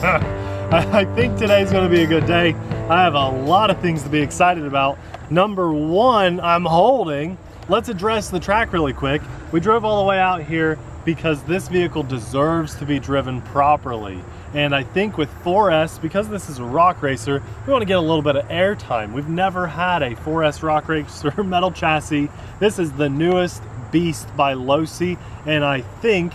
I think today's gonna be a good day. I have a lot of things to be excited about. Number one, I'm holding. Let's address the track really quick. We drove all the way out here because this vehicle deserves to be driven properly. And I think with 4S, because this is a rock racer, we want to get a little bit of air time. We've never had a 4S rock racer metal chassis. This is the newest beast by Losi, and I think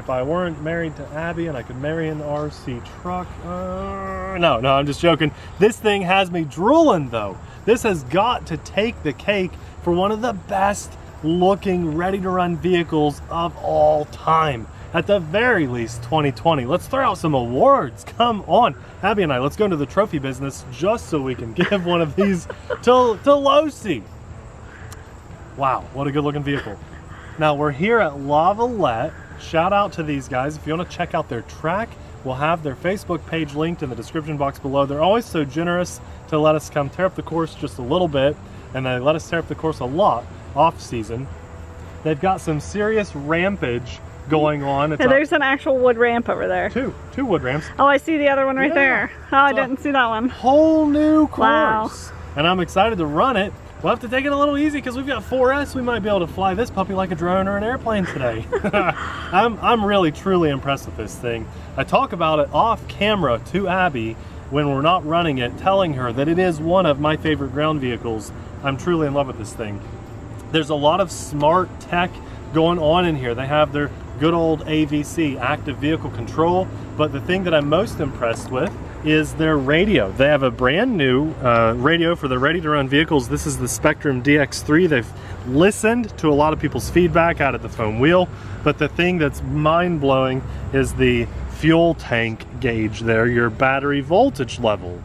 if I weren't married to Abby and I could marry an RC truck, uh, no, no, I'm just joking. This thing has me drooling though. This has got to take the cake for one of the best looking ready to run vehicles of all time at the very least 2020. Let's throw out some awards. Come on. Abby and I, let's go into the trophy business just so we can give one of these to, to Losi. Wow, what a good looking vehicle. Now we're here at Lavalette. Shout out to these guys. If you want to check out their track, we'll have their Facebook page linked in the description box below. They're always so generous to let us come tear up the course just a little bit, and they let us tear up the course a lot off season. They've got some serious rampage going on. Yeah, there's an actual wood ramp over there. Two, two wood ramps. Oh, I see the other one right Yeah. there. Oh, I didn't see that one. Whole new course. Wow. And I'm excited to run it. We'll have to take it a little easy because we've got 4S. We might be able to fly this puppy like a drone or an airplane today. I'm, I'm really, truly impressed with this thing. I talk about it off camera to Abby when we're not running it, telling her that it is one of my favorite ground vehicles. I'm truly in love with this thing. There's a lot of smart tech going on in here. They have their good old AVC, active vehicle control, but the thing that I'm most impressed with is their radio. They have a brand new uh, radio for the ready to run vehicles. This is the Spektrum DX3. They've listened to a lot of people's feedback out of the foam wheel, but the thing that's mind blowing is the fuel tank gauge there, your battery voltage level.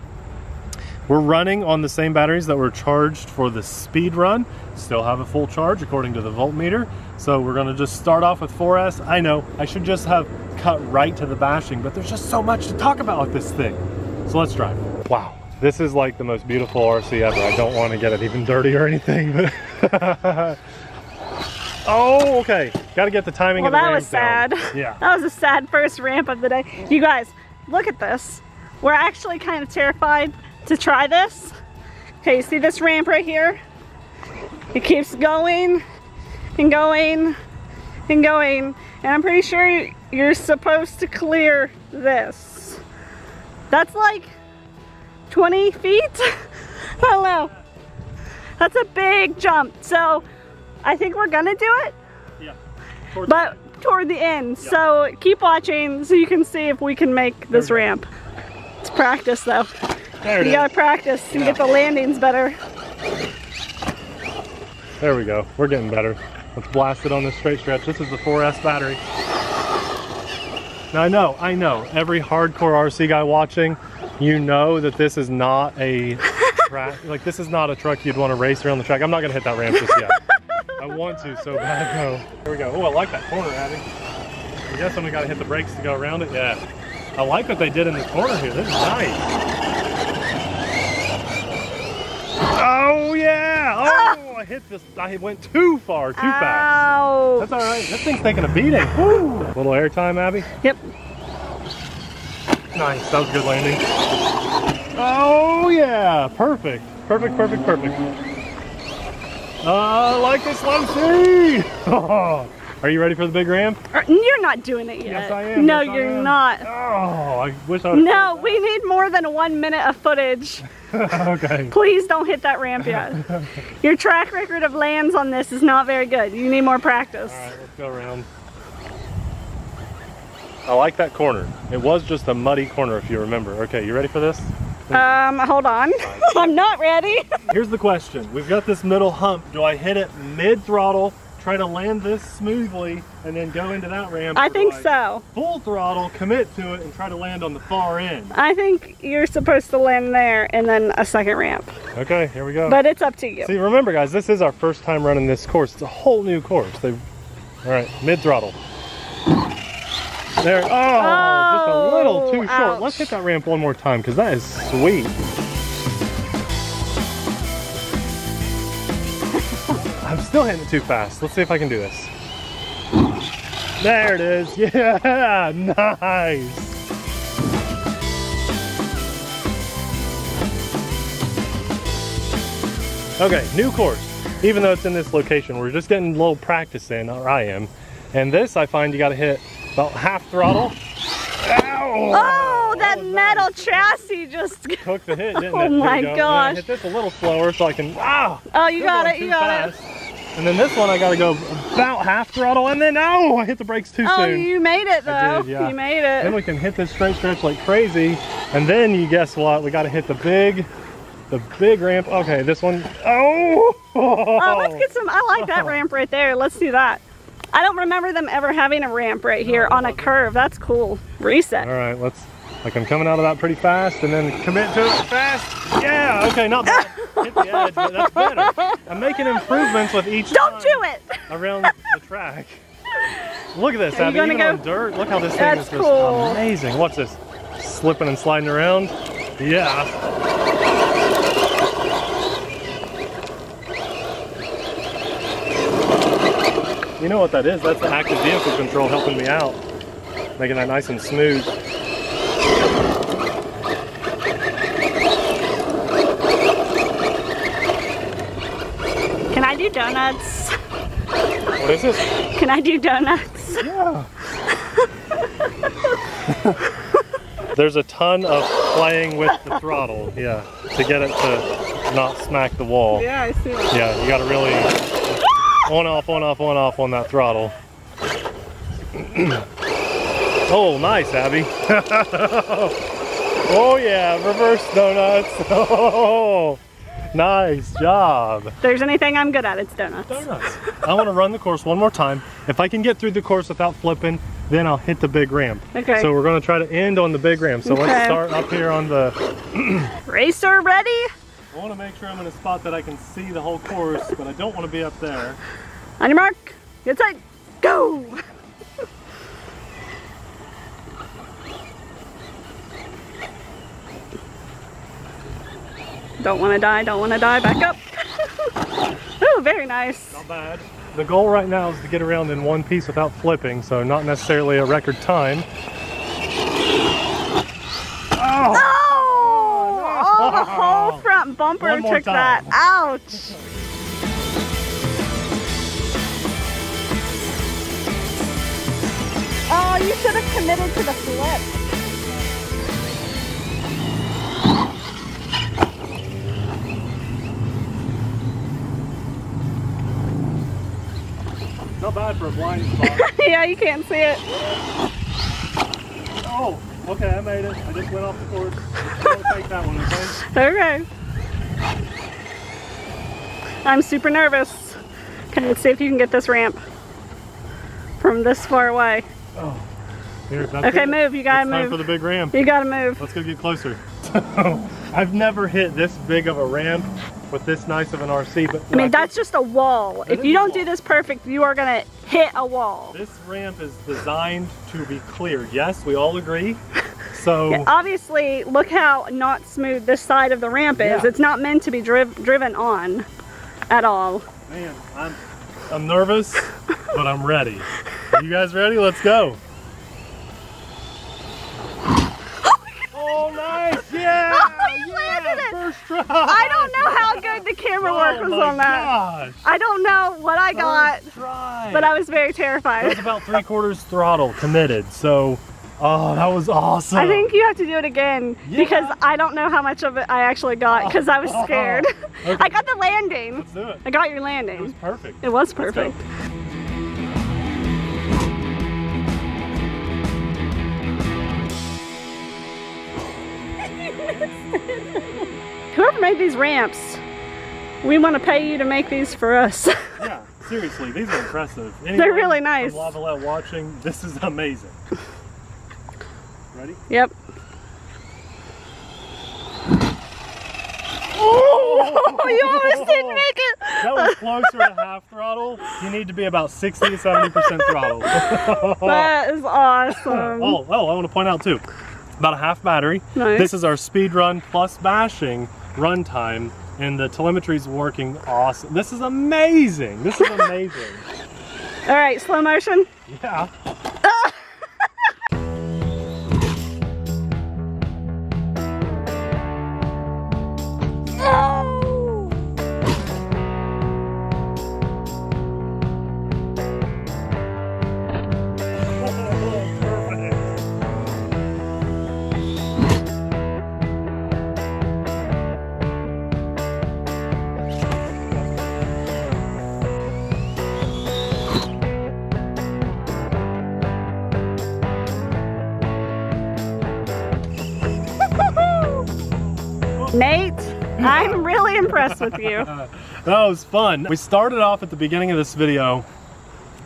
We're running on the same batteries that were charged for the speed run. Still have a full charge according to the voltmeter. So we're gonna just start off with 4S. I know, I should just have cut right to the bashing, but there's just so much to talk about with this thing. So let's drive. Wow, this is like the most beautiful RC ever. I don't wanna get it even dirty or anything, but. oh, okay. Gotta get the timing Well, of the that was ramps down. sad. Yeah. That was a sad first ramp of the day. You guys, look at this. We're actually kind of terrified to try this. Okay, you see this ramp right here? It keeps going and going and going. And I'm pretty sure you're supposed to clear this. That's like 20 feet? I don't know. That's a big jump. So I think we're gonna do it Yeah. The but toward the end. So keep watching so you can see if we can make this Okay. ramp. It's practice though. There You is. gotta practice and get the landings better. There we go. We're getting better. Let's blast it on this straight stretch. This is the 4S battery. Now I know, I know, every hardcore RC guy watching, you know that this is not a track, like this is not a truck you'd want to race around the track. I'm not gonna hit that ramp just yet. I want to so bad though. Here we go. Oh, I like that corner, Abby. I guess I'm gotta hit the brakes to go around it. Yeah. I like what they did in the corner here. This is nice. Oh yeah! Oh, I hit this. I went too far, too fast. Ow. That's all right. This thing's taking a beating. Woo! Little air time, Abby. Yep. Nice. That was a good landing. Oh yeah! Perfect. Perfect. Perfect. Perfect. Uh, I like this low C. Are you ready for the big ramp? You're not doing it yet. Yes, I am. No, Yes, you're not. Oh, I wish I. No, we need more than one minute of footage. okay. Please don't hit that ramp yet. Your track record of lands on this is not very good. You need more practice. All right, let's go around. I like that corner. It was just a muddy corner, if you remember. Okay, you ready for this? Um, hold on. I'm not ready. Here's the question. We've got this middle hump. Do I hit it mid-throttle, try to land this smoothly, and then go into that ramp? I think so. Full throttle, commit to it, and try to land on the far end. I think you're supposed to land there and then a second ramp. Okay, here we go. But it's up to you. See, remember guys, this is our first time running this course. It's a whole new course. They've... All right, mid-throttle. There, oh, just a little oh, too short. Let's hit that ramp one more time because that is sweet. I'm still hitting it too fast. Let's see if I can do this. There it is. Yeah, nice. Okay, new course. Even though it's in this location, we're just getting a little practice in, or I am. And this, I find you gotta hit about half throttle. Ow! Oh, that, metal nice. chassis just took the hit, didn't oh it? Oh my gosh. Hit this a little slower so I can, wow! Oh, you got it, you got fast. it. And then this one, I gotta go about half throttle, and then, oh, I hit the brakes too Oh, soon. you made it though. Did, yeah. You made it. Then we can hit this straight stretch like crazy. And then you guess what? We gotta hit the big, the big ramp. Okay, this one. Oh! Oh, let's get some. I like that ramp right there. Let's do that. I don't remember them ever having a ramp right here on a curve. That's cool. Reset. All right, let's, like I'm coming out of that pretty fast and then commit to it fast. Yeah, okay, not bad. Hit the edge, but that's better. I'm making improvements with each Don't do it. around the track. Look at this, Are Abby, even go- on dirt. Look how this thing That's is just cool. amazing. What's this? Slipping and sliding around? Yeah. You know what that is? That's the active vehicle control helping me out. Making that nice and smooth. Can I do donuts? What is this? Can I do donuts? Yeah. There's a ton of playing with the throttle, yeah, to get it to not smack the wall. Yeah, I see. Yeah, you gotta really on off, on off, on off on that throttle. oh, nice, Abby. oh yeah, reverse donuts. Oh, nice job. If there's anything I'm good at, it's donuts. Donuts. I want to run the course one more time. If I can get through the course without flipping, then I'll hit the big ramp. Okay. So we're going to try to end on the big ramp. So let's start up here on the. Racer ready? I want to make sure I'm in a spot that I can see the whole course, but I don't want to be up there. On your mark, get set, go! Don't want to die, don't want to die, back up. Ooh, very nice. Not bad. The goal right now is to get around in one piece without flipping, so not necessarily a record time. Oh! Oh! Oh, the whole front bumper took that. Ouch! Oh, you should have committed to the flip. Not bad for a blind spot. yeah, you can't see it. oh, okay, I made it. I just went off the course. Don't take that one, okay? Okay. I'm super nervous. Okay, let's see if you can get this ramp from this far away. Oh, here, Okay, it. move. You gotta it's time move. for the big ramp. You gotta move. Let's go get closer. I've never hit this big of a ramp with this nice of an RC, but I mean, that's just a wall. If you don't do this perfect, you are gonna hit a wall. this ramp is designed to be cleared. Yes, we all agree. So Obviously, look how not smooth this side of the ramp is. Yeah. It's not meant to be driv driven on at all. Man, I'm I'm nervous, but I'm ready. Are you guys ready? Let's go. Oh, nice! Yeah! Oh, you yeah! landed it! First try! I don't know how good the camera oh, work oh was on that. Gosh. I don't know what I got, but I was very That was terrified. about three quarters throttle committed. So, oh, that was awesome. I think you have to do it again Yeah. because I don't know how much of it I actually got because I was scared. Okay. I got the landing. Let's do it. I got your landing. It was perfect. It was perfect. Whoever made these ramps, we want to pay you to make these for us. Yeah, seriously, these are impressive. They're really nice. From Lavalette watching, this is amazing. Ready? yep. Oh, you almost didn't make it. That was closer to half throttle. You need to be about 60 to 70% throttle. That is awesome. Oh, oh, I want to point out too. About a half battery. Nice. This is our speed run plus bashing runtime, and the telemetry is working awesome. This is amazing. This is amazing. All right, slow motion. yeah. I'm impressed with you. that was fun. We started off at the beginning of this video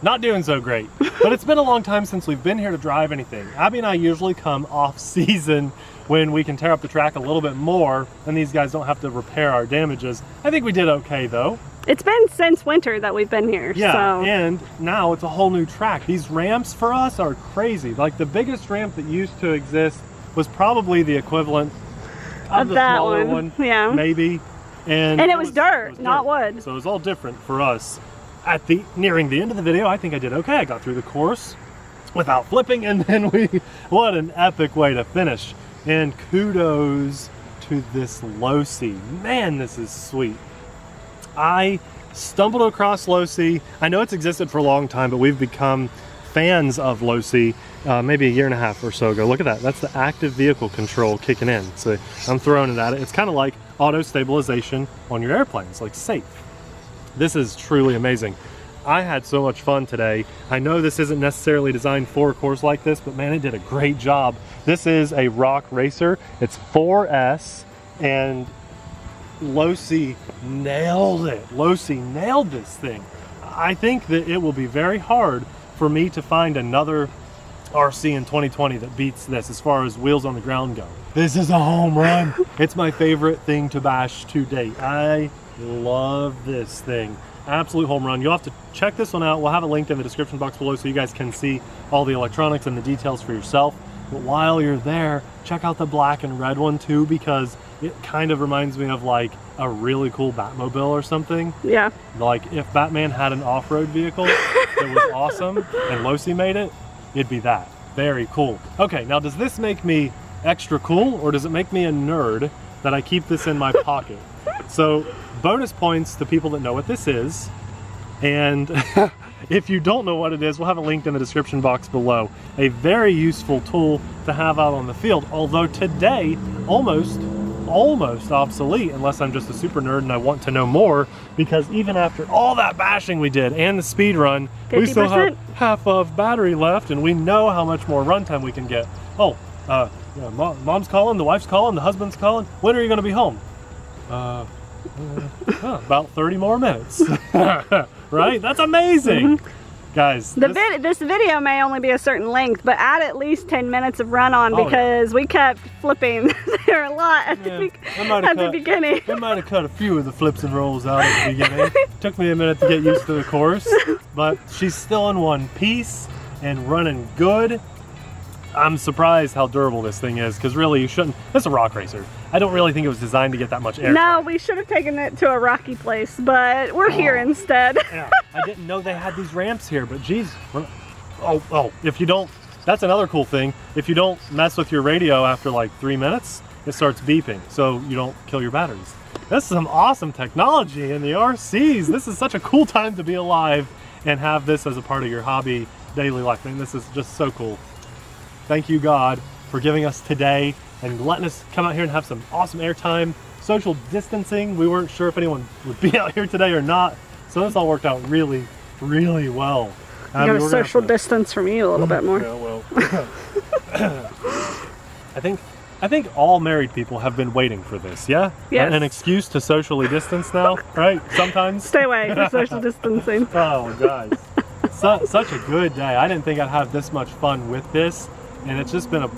not doing so great, but it's been a long time since we've been here to drive anything. Abby and I usually come off season when we can tear up the track a little bit more and these guys don't have to repair our damages. I think we did okay though. It's been since winter that we've been here. Yeah, so. and now it's a whole new track. These ramps for us are crazy. Like the biggest ramp that used to exist was probably the equivalent of, Of the that smaller one, one, yeah. maybe. And, And it was dirt, not wood. So it was all different for us. At the nearing the end of the video, I think I did okay. I got through the course without flipping, and then we what an epic way to finish. And kudos to this Losi. Man, this is sweet. I stumbled across Losi. I know it's existed for a long time, but we've become fans of Losi uh, maybe a year and a half or so ago. Look at that. That's the active vehicle control kicking in. So I'm throwing it at it. It's kind of like auto stabilization on your airplanes, like safe. This is truly amazing. I had so much fun today. I know this isn't necessarily designed for a course like this, but man, it did a great job. This is a Rock Racer. It's 4S, and Losi nailed it. Losi nailed this thing. I think that it will be very hard for me to find another RC in 2020 that beats this as far as wheels on the ground go. This is a home run. it's my favorite thing to bash to date. I love this thing. Absolute home run. You'll have to check this one out. We'll have a link in the description box below so you guys can see all the electronics and the details for yourself. But while you're there, check out the black and red one too because it kind of reminds me of like a really cool Batmobile or something. Yeah. Like if Batman had an off-road vehicle that was awesome and Losi made it, it'd be that. Very cool. Okay, now does this make me extra cool or does it make me a nerd that I keep this in my pocket? So bonus points to people that know what this is. And if you don't know what it is, we'll have it linked in the description box below. A very useful tool to have out on the field. Although today, almost almost obsolete unless I'm just a super nerd and I want to know more because even after all that bashing we did and the speed run, we still have half of battery left and we know how much more runtime we can get. Oh, uh, yeah, mo- mom's calling, the wife's calling, the husband's calling. When are you going to be home? Uh, uh, about 30 more minutes. right? That's amazing. Guys, The this- vid- this video may only be a certain length, but add at least 10 minutes of run on Oh, yeah. because we kept flipping there a lot at, Yeah, the, I might the beginning. I might have cut a few of the flips and rolls out at the beginning. Took me a minute to get used to the course, but she's still in one piece and running good. I'm surprised how durable this thing is because really you shouldn't. It's a rock racer. I don't really think it was designed to get that much air. No, we should have taken it to a rocky place, but we're here Oh. instead. Yeah, I didn't know they had these ramps here, but geez. Oh, oh, if you don't, that's another cool thing. If you don't mess with your radio after like three minutes, it starts beeping, so you don't kill your batteries. This is some awesome technology in the RCs. This is such a cool time to be alive and have this as a part of your hobby daily life. I mean, this is just so cool. Thank you, God, for giving us today and letting us come out here and have some awesome airtime. Social distancing, we weren't sure if anyone would be out here today or not. So this all worked out really, really well. You Um, gotta we're gonna have social to- distance from you a little bit more. Yeah, well, I think I think all married people have been waiting for this. Yeah, Yes. an excuse to socially distance now, right? Sometimes. Stay away from social distancing. Oh, guys, Su- such a good day. I didn't think I'd have this much fun with this, and it's just been a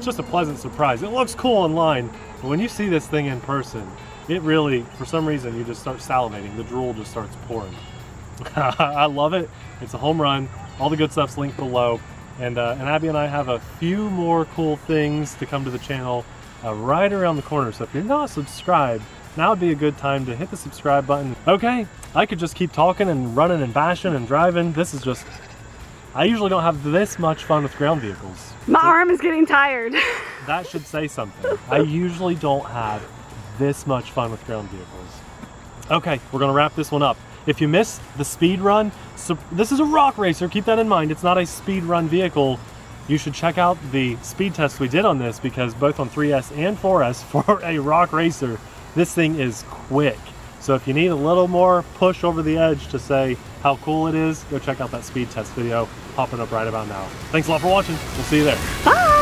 just a pleasant surprise. It looks cool online, but when you see this thing in person, it really, for some reason, you just start salivating. The drool just starts pouring. I love it. It's a home run. All the good stuff's linked below. And, uh, and Abby and I have a few more cool things to come to the channel uh, right around the corner. So if you're not subscribed, now would be a good time to hit the subscribe button. Okay, I could just keep talking and running and bashing and driving. This is just, I usually don't have this much fun with ground vehicles. My arm is getting tired. That should say something. I usually don't have this much fun with ground vehicles. Okay, we're gonna wrap this one up. If you missed the speed run, so this is a rock racer, keep that in mind. It's not a speed run vehicle. You should check out the speed test we did on this because both on 3S and 4S for a rock racer, this thing is quick. So if you need a little more push over the edge to say how cool it is, go check out that speed test video popping up right about now. Thanks a lot for watching. We'll see you there. Bye.